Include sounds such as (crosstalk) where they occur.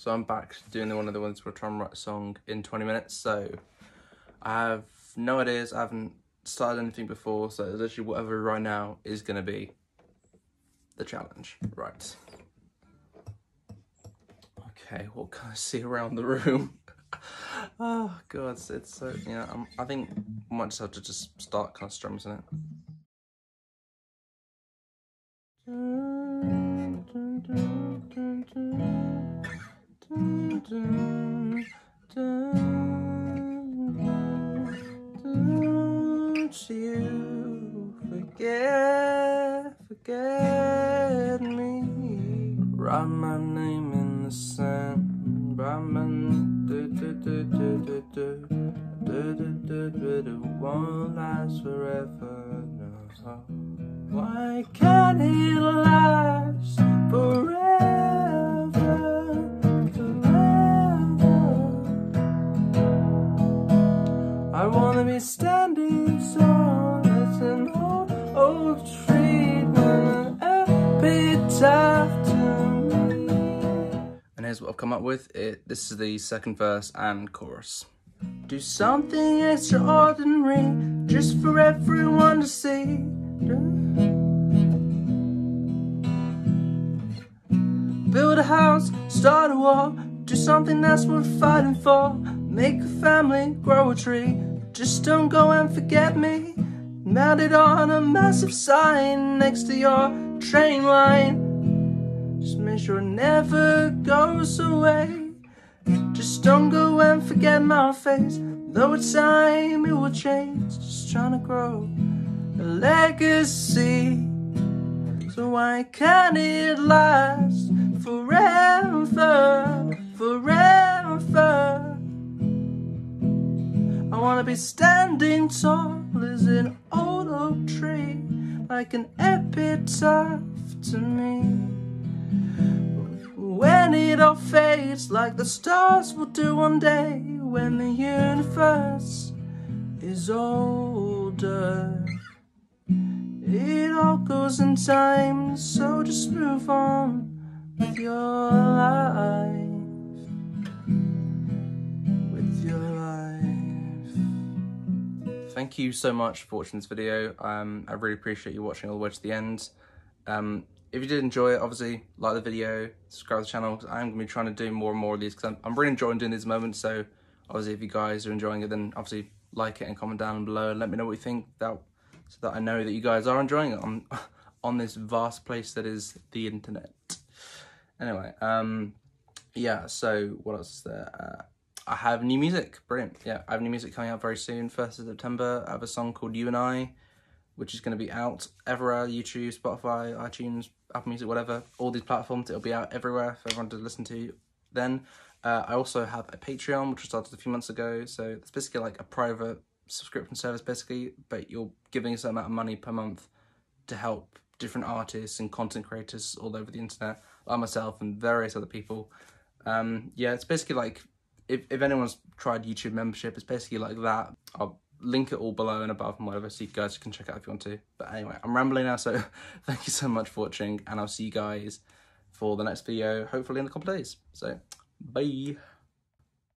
so I'm back doing the, one of the ones where I try write a song in 20 minutes. So I have no ideas. I haven't started anything before. So literally whatever right now is going to be the challenge. Right. Okay, what can I see around the room? (laughs) oh god, it's so, you know, I'm, I think I might just have to just start kind of strumming it. Don't you forget, forget me. Write my name in the sand. Write my. Do, do, do, do, do, do. Do, do, do, do, do. Won't last forever. Why can't it last forever? I wanna be And here's what I've come up with. It, this is the second verse and chorus. Do something extraordinary just for everyone to see. Build a house, start a war, do something that's worth fighting for. Make a family, grow a tree. Just don't go and forget me. Mounted on a massive sign next to your train line. Just make sure it never goes away. Just don't go and forget my face. Though it's time it will change. Just trying to grow a legacy. So why can't it last forever, forever? Be standing tall as an old oak tree, like an epitaph to me. When it all fades, like the stars will do one day, when the universe is older. It all goes in time, so just move on with your life. Thank you so much for watching this video. Um, I really appreciate you watching all the way to the end. Um, if you did enjoy it, obviously like the video, subscribe to the channel. I'm going to be trying to do more and more of these because I'm, I'm, really enjoying doing these moments. So obviously if you guys are enjoying it, then obviously like it and comment down below and let me know what you think that, so that I know that you guys are enjoying it on, (laughs) on this vast place that is the internet. Anyway, um, yeah, so what else is there? Uh, I have new music. Brilliant. Yeah, I have new music coming out very soon, 1st of September. I have a song called You and I, which is going to be out everywhere YouTube, Spotify, iTunes, Apple Music, whatever. All these platforms. It'll be out everywhere for everyone to listen to then. Uh, I also have a Patreon, which I started a few months ago. So it's basically like a private subscription service, basically, but you're giving a certain amount of money per month to help different artists and content creators all over the internet, like myself and various other people. Um, yeah, it's basically like if, if anyone's tried YouTube membership, it's basically like that. I'll link it all below and above and whatever, so you guys can check it out if you want to. But anyway, I'm rambling now, so (laughs) thank you so much for watching, and I'll see you guys for the next video, hopefully in a couple of days. So, bye.